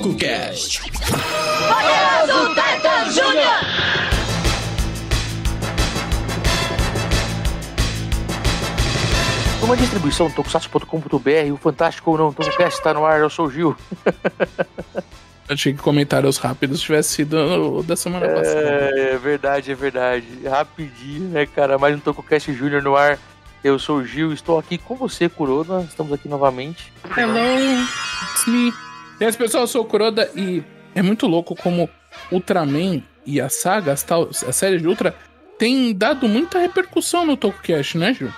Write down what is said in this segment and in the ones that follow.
TokuCast. Poderoso Titan Júnior! Uma distribuição tokusatsu.com.br, o Fantástico ou não, TokuCast está no ar, eu sou o Gil. Achei que comentários rápidos tivesse sido o da semana passada. É, é verdade, é verdade. Rapidinho, né, cara? Mais um TokuCast Júnior no ar. Eu sou o Gil, estou aqui com você, Kuroda. Estamos aqui novamente. Hello, it's me. E aí, pessoal, eu sou o Kuroda e é muito louco como Ultraman e a saga, as tal- a série de Ultra, tem dado muita repercussão no TokuCast, né, Gil?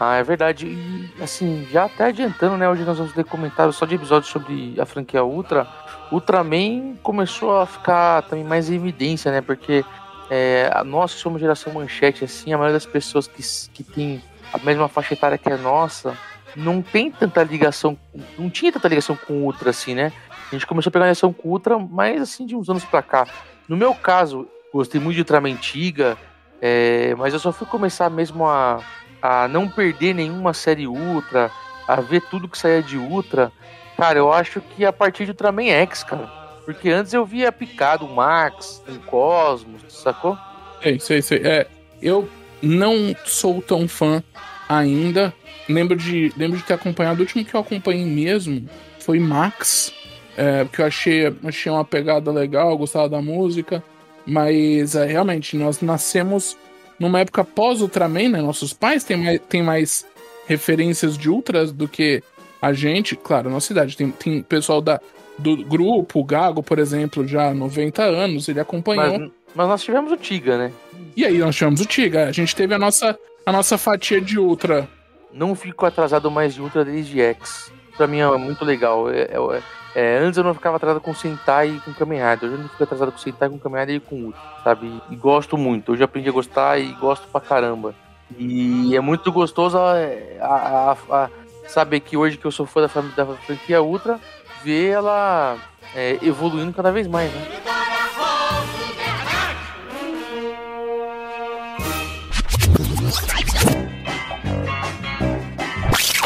Ah, é verdade. E, assim, já até adiantando, né? Hoje nós vamos ter comentários só de episódios sobre a franquia Ultra. Ultraman começou a ficar também mais em evidência, né? Porque é, nós somos geração manchete, assim, a maioria das pessoas que, que tem a mesma faixa etária que a nossa não tem tanta ligação, não tinha tanta ligação com o Ultra, assim, né? A gente começou a pegar ligação com o Ultra mais, assim, de uns anos pra cá. No meu caso, gostei muito de Ultraman antiga, é, mas eu só fui começar mesmo a a não perder nenhuma série Ultra, a ver tudo que saía de Ultra, cara, eu acho que a partir de Ultraman X, cara. Porque antes eu via picado o Max, o Cosmos, sacou? Sei, sei, sei. É, eu não sou tão fã ainda. Lembro de, lembro de ter acompanhado. O último que eu acompanhei mesmo foi Max. É, porque eu achei, achei uma pegada legal, gostava da música. Mas é, realmente, nós nascemos numa época pós-Ultraman, né? Nossos pais têm mais, têm mais referências de Ultras do que a gente. Claro, nossa idade. Tem, tem pessoal da, do grupo, o Gago, por exemplo, já há 90 anos, ele acompanhou. Mas, mas nós tivemos o Tiga, né? E aí nós tivemos o Tiga. A gente teve a nossa, a nossa fatia de Ultra. Não fico atrasado mais de Ultra desde X. Pra mim é muito legal. É, é- é, antes eu não ficava atrasado com Sentai e com Kamen Rider. Hoje eu não fico atrasado com Sentai, com Kamen Rider e com Ultra, sabe? E gosto muito. Hoje eu aprendi a gostar e gosto pra caramba. E é muito gostoso a, a- a- a saber que hoje que eu sou fã da, da franquia Ultra, ver ela é, evoluindo cada vez mais, né?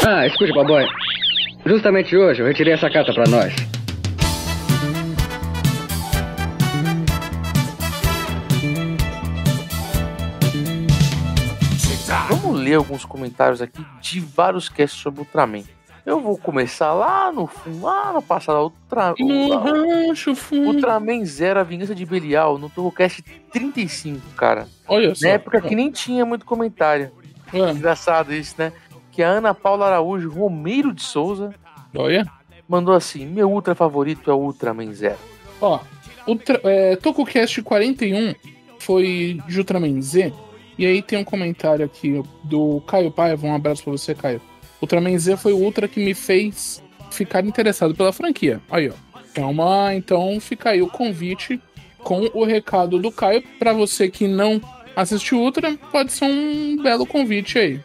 Ah, escute, papai. Justamente hoje eu retirei essa carta pra nós. Vamos ler alguns comentários aqui de vários casts sobre Ultraman. Eu vou começar lá no fundo, lá no passado, Ultra, No rancho fundo. Ultraman Zero, a Vingança de Belial, no Torrocast 35, cara. Olha só. Na época que nem tinha muito comentário. É, Engraçado isso, né? Que a Ana Paula Araújo Romeiro de Souza olha. mandou assim: Meu ultra favorito é o Ultraman Zero. Ó, Ultra, é, TokuCast 41 foi de Ultraman Z. E aí tem um comentário aqui do Caio Paiva. Um abraço pra você, Caio. Ultraman Z foi o Ultra que me fez ficar interessado pela franquia. Aí, ó. Calma, então fica aí o convite com o recado do Caio. Pra você que não assistiu Ultra, pode ser um belo convite aí.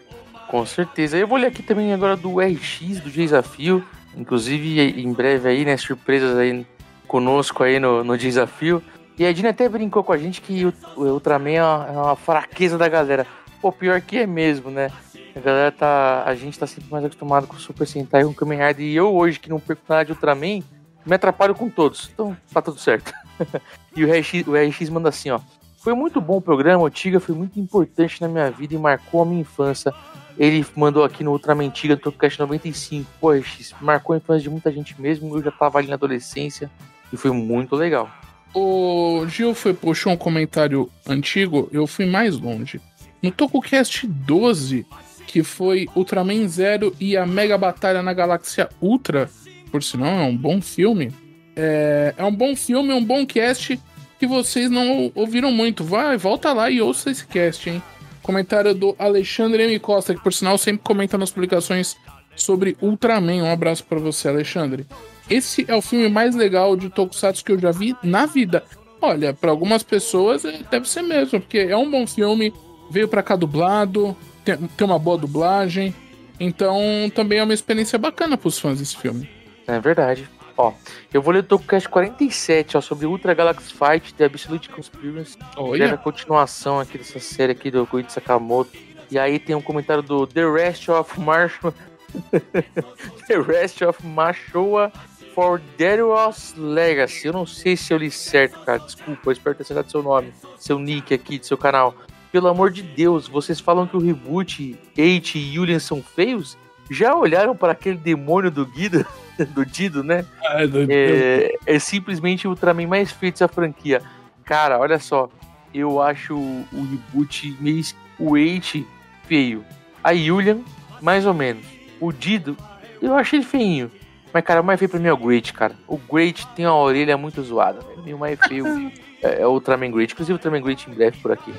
Com certeza. Eu vou ler aqui também agora do RX, do Desafio. Inclusive, em breve aí, né? Surpresas aí conosco aí no, no desafio. E a Dina até brincou com a gente que o, o Ultraman é uma, é uma fraqueza da galera. Pô, pior que é mesmo, né? A galera tá. A gente tá sempre mais acostumado com o Super Sentai, com o Kamen Rider. E eu hoje, que não perco nada de Ultraman, me atrapalho com todos. Então, tá tudo certo. e o RX, o RX manda assim, ó. Foi muito bom o programa, Tiga foi muito importante na minha vida e marcou a minha infância. Ele mandou aqui no Ultraman Tiga, do Topcast 95. Pô, RX, marcou a infância de muita gente mesmo. Eu já tava ali na adolescência e foi muito legal. O Gil foi, puxou um comentário antigo, eu fui mais longe. No TokuCast 12, que foi Ultraman Zero e a Mega Batalha na Galáxia Ultra, por sinal é um bom filme. É, é um bom filme, é um bom cast que vocês não ouviram muito. Vai, volta lá e ouça esse cast, hein? Comentário do Alexandre M. Costa, que por sinal sempre comenta nas publicações sobre Ultraman. Um abraço pra você, Alexandre. Esse é o filme mais legal de Tokusatsu que eu já vi na vida. Olha, pra algumas pessoas é, deve ser mesmo, porque é um bom filme, veio pra cá dublado, tem, uma boa dublagem. Então também é uma experiência bacana pros fãs desse filme. É verdade. Ó, eu vou ler o Tokocast 47, ó, sobre Ultra Galaxy Fight The Absolute Conspiracy. Que é a Olha, continuação aqui dessa série aqui do Koichi Sakamoto. E aí tem um comentário do The Rest of Marshall. The Rest of Mashoa For Darius Legacy. Eu não sei se eu li certo, cara. Desculpa, eu espero ter acertado seu nome, seu nick aqui do seu canal. Pelo amor de Deus, vocês falam que o reboot, Eight e Julian são feios? Já olharam para aquele demônio do Guido? do Dido, né? Ah, do- É, é simplesmente o Ultraman mais feito dessa franquia. Cara, olha só. Eu acho o, o reboot meio. O Eight feio. A Julian, mais ou menos. O Dido, eu achei ele feinho. Mas, cara, o mais feio pra mim é o Great, cara. O Great tem uma orelha muito zoada, velho. E o mais feio é, é o Ultraman Great. Inclusive, o Ultraman Great em breve por aqui.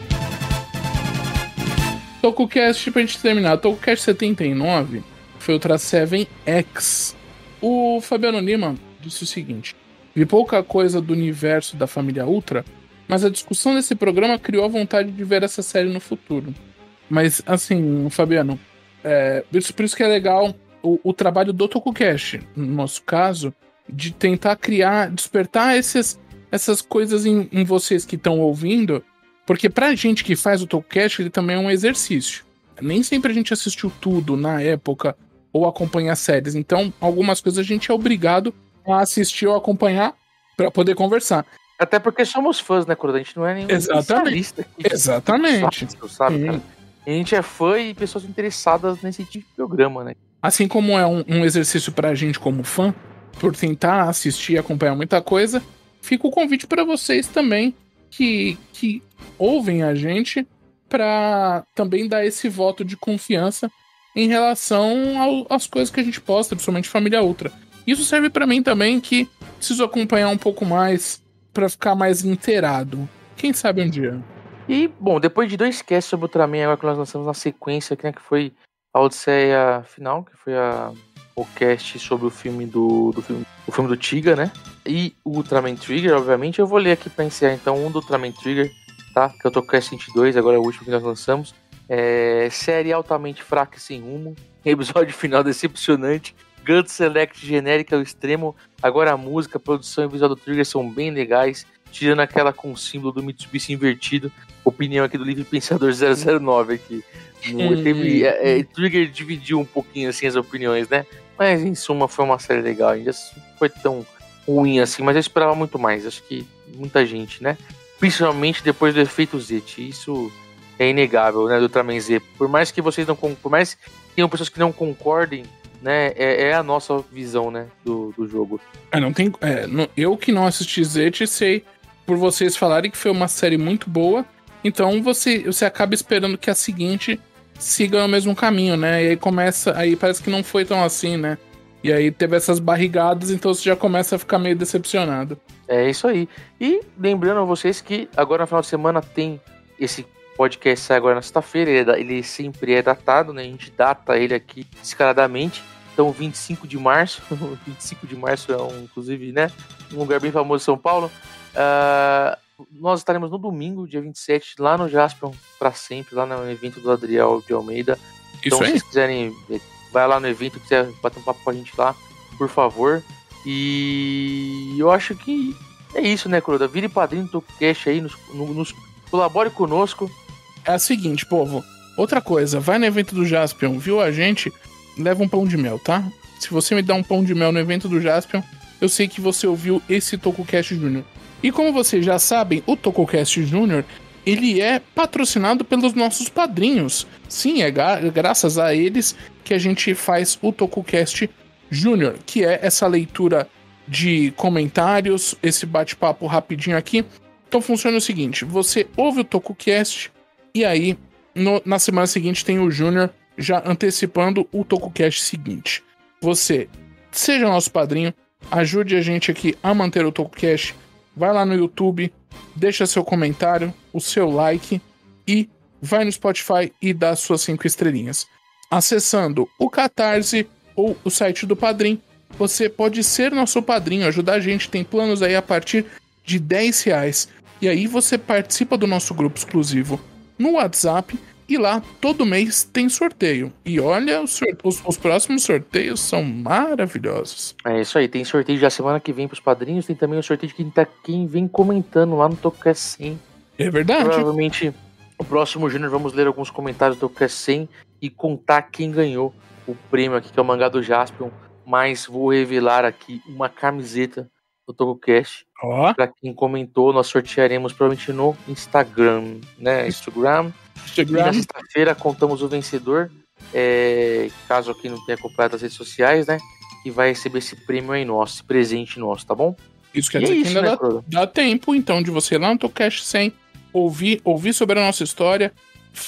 TokuCast, pra gente terminar, TokuCast 79 foi Ultra 7X. O Fabiano Lima disse o seguinte: Vi pouca coisa do universo da família Ultra, mas a discussão desse programa criou a vontade de ver essa série no futuro. Mas, assim, Fabiano, é, por isso- que é legal o, o trabalho do TokuCast, no nosso caso, de tentar criar, despertar esses, essas coisas em, em vocês que estão ouvindo, porque pra gente que faz o TokuCast, ele também é um exercício. Nem sempre a gente assistiu tudo na época ou acompanha séries, então algumas coisas a gente é obrigado a assistir ou acompanhar pra poder conversar. Até porque somos fãs, né, Cruda? A gente não é nenhum Exatamente. Exatamente. Sabe, cara? A gente é fã e pessoas interessadas nesse tipo de programa, né? Assim como é um, um exercício pra gente como fã, por tentar assistir e acompanhar muita coisa, fica o convite pra vocês também que, que ouvem a gente pra também dar esse voto de confiança em relação ao- às coisas que a gente posta, principalmente Família Ultra. Isso serve pra mim também que preciso acompanhar um pouco mais pra ficar mais inteirado. Quem sabe um dia. E, bom, depois de dois casts sobre o Ultraman, agora que nós lançamos na sequência, que, né, que foi a Odisseia final, que foi a, o cast sobre o filme do, do filme, o filme do Tiga, né? E o Ultraman Trigger, obviamente, eu vou ler aqui pra encerrar, então, um do Ultraman Trigger, tá? Que eu tô com o cast 22, agora é o último que nós lançamos. É, série altamente fraca e sem rumo, episódio final decepcionante, Guts Select genérica ao extremo, agora a música, a produção e o visual do Trigger são bem legais, tirando aquela com o símbolo do Mitsubishi invertido, opinião aqui do Livre Pensador 009 aqui. Hum. teve, é, é, Trigger dividiu um pouquinho assim as opiniões, né? Mas em suma foi uma série legal, ainda não foi tão ruim assim, mas eu esperava muito mais, acho que muita gente, né? Principalmente depois do efeito Zet, isso é inegável, né, do Ultraman Z. Por mais que vocês não, por mais que tenham pessoas que não concordem, né, é, é a nossa visão, né, do, do jogo. É, não tem. é, não- eu que não assisti Zete sei por vocês falarem que foi uma série muito boa. Então você, você acaba esperando que a seguinte siga no mesmo caminho, né? E aí começa. Aí parece que não foi tão assim, né? E aí teve essas barrigadas, então você já começa a ficar meio decepcionado. É isso aí. E lembrando a vocês que agora no final de semana tem esse podcast sai agora na sexta-feira, ele, é ele sempre é datado, né? A gente data ele aqui descaradamente. Então, 25 de março, 25 de março é um, inclusive, né? Um lugar bem famoso em São Paulo. Ah, nós estaremos no domingo, dia 27, lá no Jaspion para sempre, lá no evento do Adriel de Almeida. Então, Isso se vocês quiserem, vai lá no evento, quiser bater um papo com a gente lá, por favor. E eu acho que é isso, né, Croda? Vire padrinho do Cash aí, nos, no- nos- colabore conosco. É a seguinte, povo. Outra coisa, vai no evento do Jaspion, viu a gente? Leva um pão de mel, tá? Se você me dá um pão de mel no evento do Jaspion, eu sei que você ouviu esse TokuCast Júnior. E como vocês já sabem, o TokuCast Júnior, ele é patrocinado pelos nossos padrinhos. Sim, é gra- graças a eles que a gente faz o TokuCast Júnior, que é essa leitura de comentários, esse bate-papo rapidinho aqui. Então funciona o seguinte: você ouve o TokuCast e aí no- na semana seguinte tem o Júnior já antecipando o TokuCast seguinte. Você seja nosso padrinho, ajude a gente aqui a manter o TokuCast. Vai lá no YouTube, deixa seu comentário, o seu like e vai no Spotify e dá suas cinco estrelinhas. Acessando o Catarse ou o site do Padrim, você pode ser nosso padrinho, ajudar a gente. Tem planos aí a partir de 10 reais. E aí você participa do nosso grupo exclusivo no WhatsApp e lá todo mês tem sorteio. E olha, os, os- os próximos sorteios são maravilhosos. É isso aí, tem sorteio já semana que vem pros padrinhos, tem também o sorteio de quem, tá, quem vem comentando lá no TokuCast 100. É verdade. Provavelmente o próximo Júnior vamos ler alguns comentários do TokuCast 100 e contar quem ganhou o prêmio aqui, que é o mangá do Jaspion, mas vou revelar aqui uma camiseta do TocoCast. Ó, Para quem comentou, nós sortearemos provavelmente no Instagram, né? Instagram. E na Instagram. sexta-feira contamos o vencedor. é, caso aqui não tenha acompanhado as redes sociais, né? Que vai receber esse prêmio aí nosso, esse presente nosso, tá bom? Isso quer E é dizer que isso, ainda né, dá, dá tempo, então, de você ir lá no Tocast 100, ouvir, ouvir sobre a nossa história,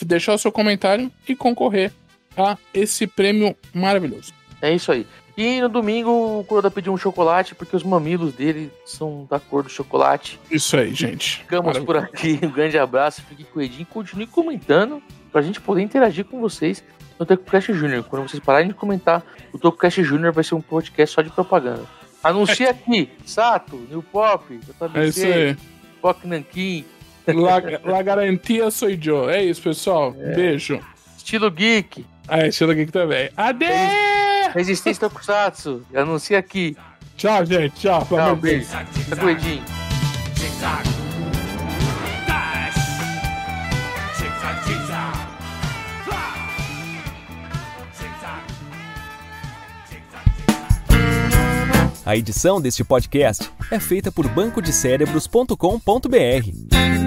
deixar o seu comentário e concorrer a esse prêmio maravilhoso. É isso aí. E no domingo o Kuroda pediu um chocolate, porque os mamilos dele são da cor do chocolate. Isso aí, gente. Ficamos Maravilha. por aqui. Um grande abraço, fique com o Edinho. Continue comentando pra gente poder interagir com vocês no TocoCast Júnior. Quando vocês pararem de comentar, o TocoCast Júnior vai ser um podcast só de propaganda. Anuncia aqui, Sato, New Pop, É isso aí. Poc Nankin, La, la garantia sou eu. É isso, pessoal. Beijo. Estilo Geek, Ah, estilo aqui também. Adeus! Resistência Tokusatsu. Anuncia aqui. Tchau, gente. Tchau. Tchau, beijo. Fica com o Edinho. Tic-tac. Dash. Tic-tac, tic-tac. Fly. Tic-tac. Tic-tac, tic-tac. A edição deste podcast é feita por bancodecérebros.com.br.